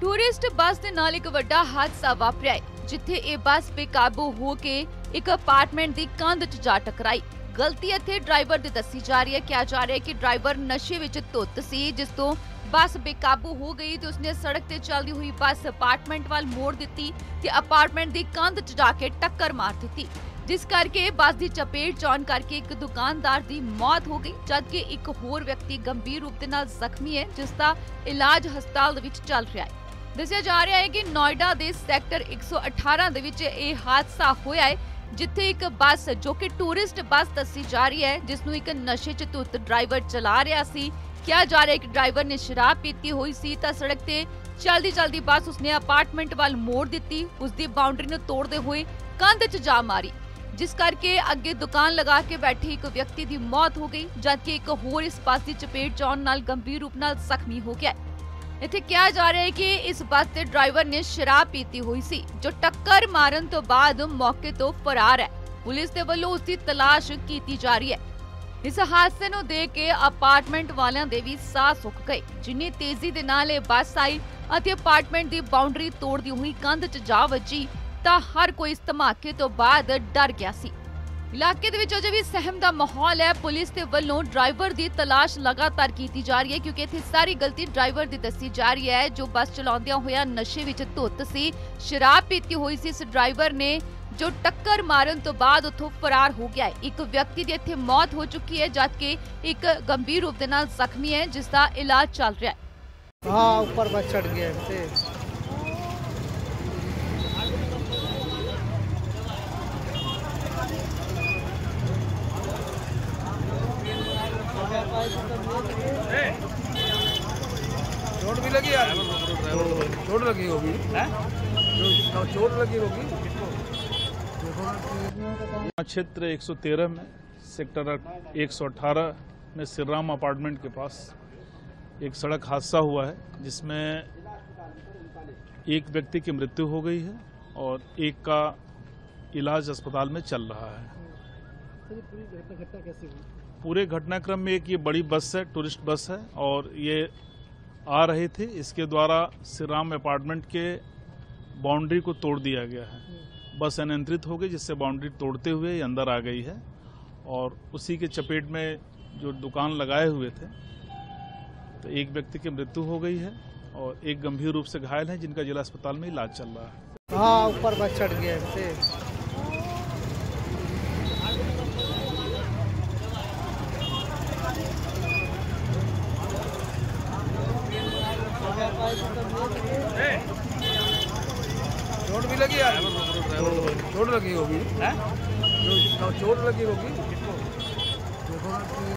Tourist ਬੱਸ ਦੇ ਨਾਲ ਇੱਕ ਵੱਡਾ ਹਾਦਸਾ ਵਾਪਰਿਆ ਹੈ, ਜਿੱਥੇ ਇਹ ਬੱਸ ਬੇਕਾਬੂ ਹੋ ਕੇ ਇੱਕ ਅਪਾਰਟਮੈਂਟ ਦੀ ਕੰਧ 'ਚ ਜਾ ਟਕਰਾਈ। ਗਲਤੀ ਇੱਥੇ ਡਰਾਈਵਰ ਦੀ ਦੱਸੀ ਜਾ ਰਹੀ ਹੈ। ਕਿਹਾ ਜਾ ਰਿਹਾ ਹੈ ਕਿ ਡਰਾਈਵਰ ਨਸ਼ੇ ਵਿੱਚ ਧੁੱਤ ਸੀ, ਜਿਸ ਤੋਂ ਬੱਸ ਬੇਕਾਬੂ ਹੋ ਗਈ ਤੇ ਉਸਨੇ ਸੜਕ ਤੇ ਚੱਲਦੀ ਹੋਈ ਬੱਸ ਅਪਾਰਟਮੈਂਟ ਵੱਲ ਮੋੜ ਦਿੱਤੀ ਤੇ ਅਪਾਰਟਮੈਂਟ ਦੀ ਕੰਧ 'ਚ ਜਾ ਕੇ ਟੱਕਰ ਮਾਰ ਦਿੱਤੀ। ਜਿਸ ਕਰਕੇ ਬੱਸ ਦੀ ਚਪੇਟ 'ਚ ਕਰਕੇ ਇੱਕ ਦੁਕਾਨਦਾਰ ਦੀ ਮੌਤ ਹੋ ਗਈ, ਜਦਕਿ ਇੱਕ ਹੋਰ ਵਿਅਕਤੀ ਗੰਭੀਰ ਰੂਪ ਦੇ ਨਾਲ ਜ਼ਖਮੀ ਹੈ, ਜਿਸ ਦਾ ਇਲਾਜ ਹਸਪਤਾਲ ਦੇ ਵਿੱਚ ਚੱਲ ਰਿਹਾ ਹੈ। ਦੱਸਿਆ ਜਾ ਰਿਹਾ ਹੈ ਕਿ ਨੋਇਡਾ ਦੇ ਸੈਕਟਰ 118 ਦੇ ਵਿੱਚ ਇਹ ਹਾਦਸਾ ਹੋਇਆ ਹੈ, ਜਿੱਥੇ ਇੱਕ ਬੱਸ ਜੋ ਕਿ ਟੂਰਿਸਟ ਬੱਸ ਦੱਸੀ ਜਾ ਰਹੀ ਹੈ, ਜਿਸ ਨੂੰ ਇੱਕ ਨਸ਼ੇ 'ਚ ਧੁੱਤ ਡਰਾਈਵਰ ਚਲਾ ਰਿਹਾ ਸੀ। ਕਿਹਾ ਜਾ ਰਿਹਾ ਹੈ ਕਿ ਡਰਾਈਵਰ ਨੇ ਸ਼ਰਾਬ ਪੀਤੀ ਹੋਈ ਸੀ ਤਾਂ ਸੜਕ ਤੇ ਚਲਦੀ ਚਲਦੀ ਬੱਸ ਉਸਨੇ ਅਪਾਰਟਮੈਂਟ ਵੱਲ ਮੋੜ ਦਿੱਤੀ ਉਸ ਦੀ ਬਾਉਂਡਰੀ ਨੂੰ ਤੋੜਦੇ ਹੋਏ ਕੰਧ 'ਚ ਜਾ ਮਾਰੀ, ਜਿਸ ਕਰਕੇ ਅੱਗੇ ਦੁਕਾਨ ਲਗਾ ਕੇ ਬੈਠੇ ਇੱਕ ਵਿਅਕਤੀ ਦੀ ਮੌਤ ਹੋ ਗਈ, ਜਦਕਿ ਇੱਕ ਹੋਰ ਇਸ ਬੱਸ ਦੀ ਚਪੇਟ 'ਚ ਆਉਣ ਨਾਲ ਗੰਭੀਰ ਰੂਪ ਨਾਲ ਜ਼ਖਮੀ ਹੋ ਗਿਆ ਇੱਥੇ ਕਿਹਾ ਜਾ ਰਿਹਾ ਹੈ ਕਿ ਇਸ ਬੱਸ ਦੇ ਡਰਾਈਵਰ ਨੇ ਸ਼ਰਾਬ ਪੀਤੀ ਹੋਈ ਸੀ ਜੋ ਟੱਕਰ ਮਾਰਨ ਤੋਂ ਬਾਅਦ ਮੌਕੇ ਤੋਂ ਫਰਾਰ ਹੈ ਪੁਲਿਸ ਦੇ ਵੱਲੋਂ ਉਸ ਦੀ ਤਲਾਸ਼ ਕੀਤੀ ਜਾ ਰਹੀ ਹੈ ਇਸ ਹਾਦਸੇ ਨੂੰ ਦੇਖ ਕੇ ਅਪਾਰਟਮੈਂਟ ਵਾਲਿਆਂ ਦੇ ਵੀ ਸਾਹ ਸੁੱਕ ਗਏ ਜਿੰਨੀ ਤੇਜ਼ੀ ਦੇ ਨਾਲ ਇਹ ਬੱਸ ਆਈ ਅਤੇ ਅਪਾਰਟਮੈਂਟ ਦੀ ਬਾਉਂਡਰੀ ਤੋੜਦੀ ਹੋਈ ਕੰਧ 'ਚ ਜਾ ਵੱਜੀ ਤਾਂ ਹਰ ਕੋਈ ਇਸ ਧਮਾਕੇ ਤੋਂ ਬਾਅਦ ਡਰ ਗਿਆ ਸੀ ਇਲਾਕੇ ਦੇ ਵਿੱਚ ਅਜੇ ਵੀ ਸਹਿਮ ਦਾ ਮਾਹੌਲ ਹੈ। ਪੁਲਿਸ ਦੇ ਵੱਲੋਂ ਡਰਾਈਵਰ ਦੀ ਤਲਾਸ਼ ਲਗਾਤਾਰ ਕੀਤੀ ਜਾ ਰਹੀ ਹੈ, ਕਿਉਂਕਿ ਇੱਥੇ ਸਾਰੀ ਗਲਤੀ ਡਰਾਈਵਰ ਦੀ ਦੱਸੀ ਜਾ ਰਹੀ ਹੈ। ਜੋ ਬੱਸ ਚਲਾਉਂਦਿਆਂ ਹੋਇਆ ਨਸ਼ੇ ਵਿੱਚ ਧੁੱਤ ਸੀ, ਸ਼ਰਾਬ ਪੀਤੀ ਹੋਈ ਸੀ, ਇਸ ਡਰਾਈਵਰ ਨੇ ਜੋ ਟੱਕਰ ਮਾਰਨ ਤੋਂ ਬਾਅਦ ਉੱਥੋਂ ਫਰਾਰ ਹੋ ਗਿਆ ਇੱਕ ਵਿਅਕਤੀ ਦੀ ਇੱਥੇ ਮੌਤ ਹੋ ਚੁੱਕੀ ਹੈ, ਜਦ ਜਦਕਿ ਇੱਕ ਗੰਭੀਰ ਰੂਪ ਦੇ ਨਾਲ ਜ਼ਖਮੀ ਹੈ, ਜਿਸ ਦਾ ਇਲਾਜ ਚੱਲ ਰਿਹਾ ਹੈ। ਹਾਂ, ਉੱਪਰ ਬੱਸ ਚੜ ਗਿਆ ਤੇ चोट भी लगी यार। चोट लगी होगी। जो चोट लगी होगी। क्षेत्र 113 में, सेक्टर 118 में सिर्राम अपार्टमेंट के पास एक सड़क हादसा हुआ है, जिसमें एक व्यक्ति की मृत्यु हो गई है और एक का इलाज अस्पताल में चल रहा है। पूरे घटनाक्रम में एक ये बड़ी बस है, टूरिस्ट बस है, और ये आ रहे थे। इसके द्वारा श्रीराम अपार्टमेंट के बाउंड्री को तोड़ दिया गया है। बस अनियंत्रित हो गई, जिससे बाउंड्री तोड़ते हुए ये अंदर आ गई है, और उसी के चपेट में जो दुकान लगाए हुए थे तो एक व्यक्ति की मृत्यु हो गई है, और एक गंभीर रूप से घायल है, जिनका जिला अस्पताल में इलाज चल रहा है। हाँ ऊपर बस चढ़ गया चोट भी लगी यार। चोट लगी होगी। चोट लगी होगी।